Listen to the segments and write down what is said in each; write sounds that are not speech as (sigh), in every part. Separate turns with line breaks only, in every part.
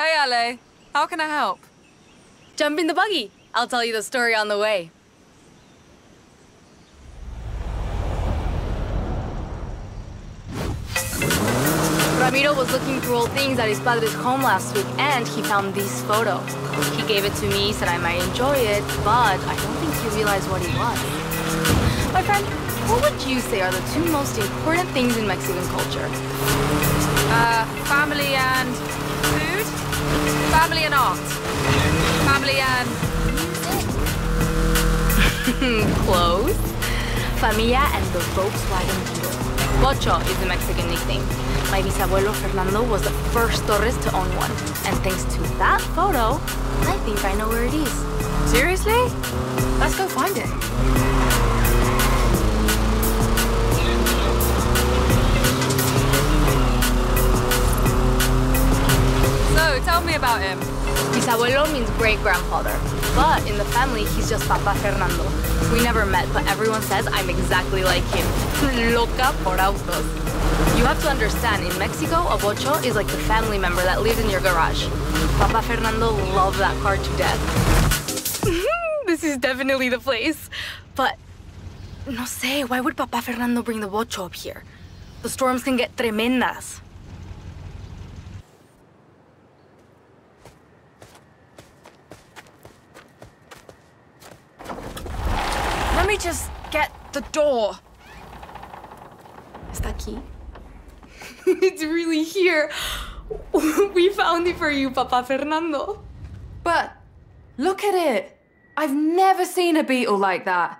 Hey, Ale. How can I help?
Jump in the buggy. I'll tell you the story on the way. Ramiro was looking through old things at his padre's home last week, and he found this photo. He gave it to me, said I might enjoy it, but I don't think he realized what it was. My friend, what would you say are the two most important things in Mexican culture?
Uh, family and food? Family and art. Family and
Music. Clothes. Familia and the Volkswagen Beetle. Vocho is the Mexican nickname. My bisabuelo Fernando was the first Torres to own one. And thanks to that photo, I think I know where it is.
Seriously? Let's go find it.
Bisabuelo means great-grandfather. But in the family, he's just Papa Fernando. We never met, but everyone says I'm exactly like him. (laughs) Loca por autos. You have to understand, in Mexico, a vocho is like the family member that lives in your garage. Papa Fernando loved that car to death. (laughs) this is definitely the place. But, no sé, why would Papa Fernando bring the vocho up here? The storms can get tremendas.
Just get the door.
Is that key? (laughs) it's really here. (laughs) we found it for you, Papa Fernando.
But look at it. I've never seen a beetle like that.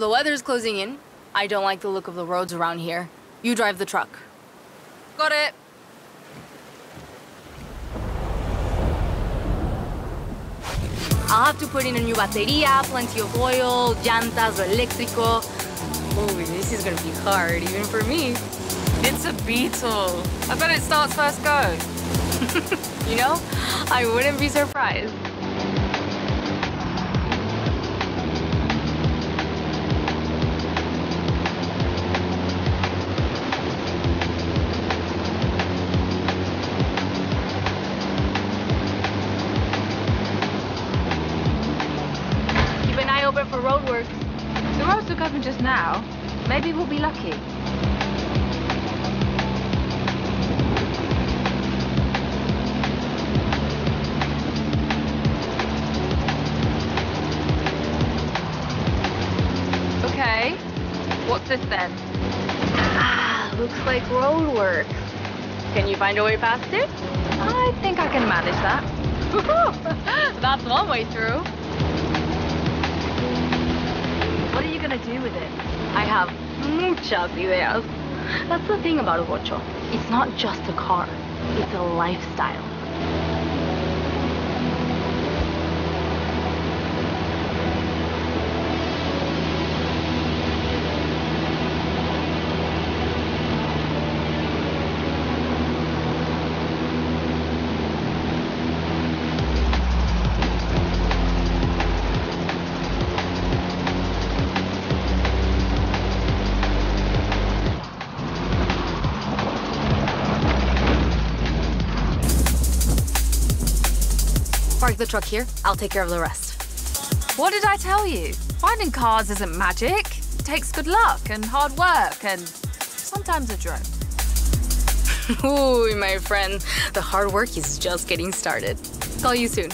The weather's closing in. I don't like the look of the roads around here. You drive the truck.
Got it.
I'll have to put in a new bateria, plenty of oil, llantas, eléctrico. Oh, this is gonna be hard, even for me.
It's a beetle. I bet it starts first go. (laughs)
You know, I wouldn't be surprised. Eye open for roadworks.
The roads look open just now. Maybe we'll be lucky. Okay. What's this then?
Ah, looks like roadworks. Can you find a way past it?
I think I can manage that. (laughs) (laughs)
That's one way through.
What are you gonna do with it?
I have muchas ideas. That's the thing about a vocho. It's not just a car. It's a lifestyle. Park the truck here. I'll take care of the rest.
What did I tell you? Finding cars isn't magic. It takes good luck and hard work and sometimes a drone. (laughs)
Ooh, my friend. The hard work is just getting started. Call you soon.